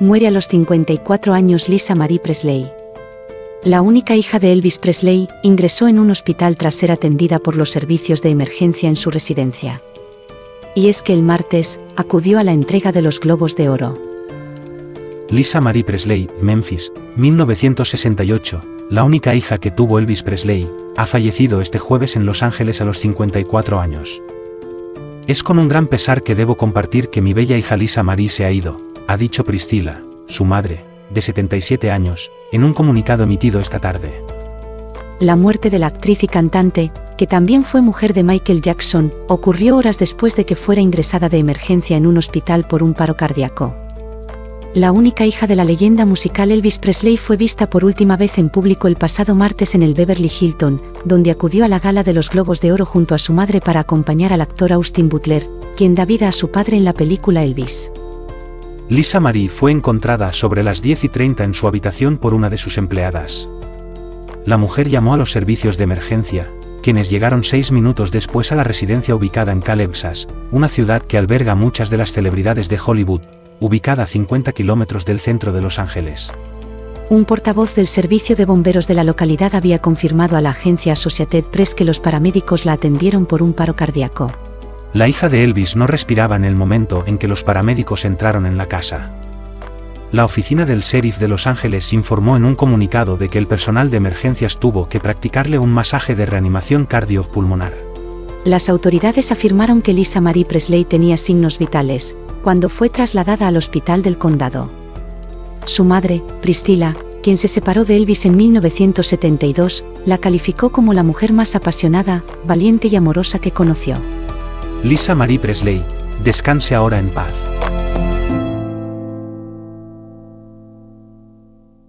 muere a los 54 años Lisa Marie Presley. La única hija de Elvis Presley ingresó en un hospital tras ser atendida por los servicios de emergencia en su residencia. Y es que el martes acudió a la entrega de los Globos de Oro. Lisa Marie Presley, Memphis, 1968, la única hija que tuvo Elvis Presley, ha fallecido este jueves en Los Ángeles a los 54 años. Es con un gran pesar que debo compartir que mi bella hija Lisa Marie se ha ido, ha dicho Priscilla, su madre, de 77 años, en un comunicado emitido esta tarde. La muerte de la actriz y cantante, que también fue mujer de Michael Jackson, ocurrió horas después de que fuera ingresada de emergencia en un hospital por un paro cardíaco. La única hija de la leyenda musical Elvis Presley fue vista por última vez en público el pasado martes en el Beverly Hilton, donde acudió a la gala de los Globos de Oro junto a su madre para acompañar al actor Austin Butler, quien da vida a su padre en la película Elvis. Lisa Marie fue encontrada sobre las 10 y 30 en su habitación por una de sus empleadas. La mujer llamó a los servicios de emergencia, quienes llegaron seis minutos después a la residencia ubicada en Calebsas, una ciudad que alberga muchas de las celebridades de Hollywood, ubicada a 50 kilómetros del centro de Los Ángeles. Un portavoz del servicio de bomberos de la localidad había confirmado a la agencia Associated Press que los paramédicos la atendieron por un paro cardíaco. La hija de Elvis no respiraba en el momento en que los paramédicos entraron en la casa. La oficina del sheriff de Los Ángeles informó en un comunicado de que el personal de emergencias tuvo que practicarle un masaje de reanimación cardiopulmonar. Las autoridades afirmaron que Lisa Marie Presley tenía signos vitales, cuando fue trasladada al hospital del condado. Su madre, Priscilla, quien se separó de Elvis en 1972, la calificó como la mujer más apasionada, valiente y amorosa que conoció. Lisa Marie Presley, descanse ahora en paz.